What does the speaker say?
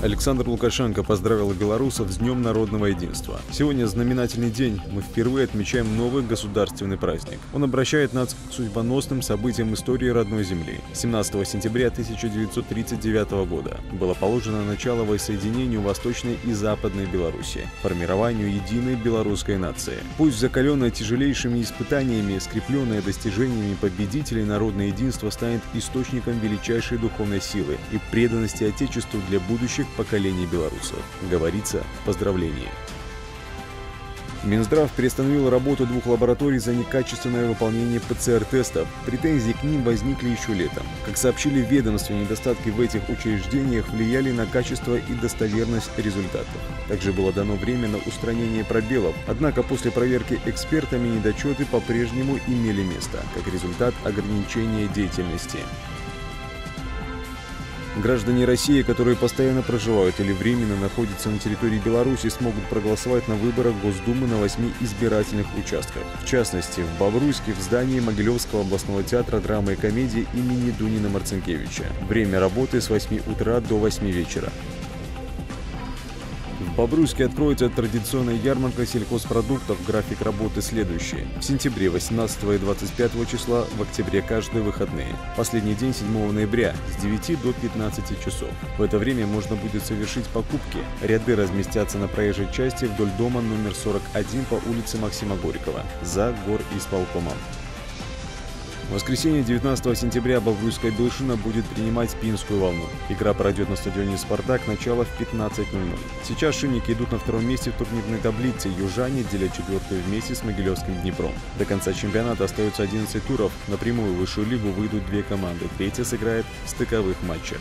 Александр Лукашенко поздравил белорусов с Днем народного единства. Сегодня знаменательный день. Мы впервые отмечаем новый государственный праздник. Он обращает нас к судьбоносным событиям истории родной земли. 17 сентября 1939 года было положено начало воссоединению Восточной и Западной Беларуси, формированию единой белорусской нации. Пусть закаленная тяжелейшими испытаниями, скрепленная достижениями победителей, народное единство станет источником величайшей духовной силы и преданности Отечеству для будущих поколений белорусов. Говорится в поздравлении. Минздрав приостановил работу двух лабораторий за некачественное выполнение ПЦР-тестов. Претензии к ним возникли еще летом. Как сообщили ведомстве, недостатки в этих учреждениях влияли на качество и достоверность результатов. Также было дано время на устранение пробелов, однако после проверки экспертами недочеты по-прежнему имели место, как результат ограничения деятельности. Граждане России, которые постоянно проживают или временно находятся на территории Беларуси, смогут проголосовать на выборах Госдумы на восьми избирательных участках. В частности, в Бобруйске в здании Могилевского областного театра драмы и комедии имени Дунина Марцинкевича. Время работы с 8 утра до 8 вечера. В Бобруйске откроется традиционная ярмарка сельхозпродуктов. График работы следующий. В сентябре 18 и 25 числа, в октябре каждые выходные. Последний день 7 ноября с 9 до 15 часов. В это время можно будет совершить покупки. Ряды разместятся на проезжей части вдоль дома номер 41 по улице Максима Горького за гор исполкомом. В воскресенье 19 сентября Бобруйская Белшина будет принимать Пинскую волну. Игра пройдет на стадионе «Спартак», начало в 15.00. Сейчас шинники идут на втором месте в турнирной таблице, южане делят четвертую вместе с Могилевским Днепром. До конца чемпионата остается 11 туров, на прямую высшую лигу выйдут две команды, третья сыграет в стыковых матчах.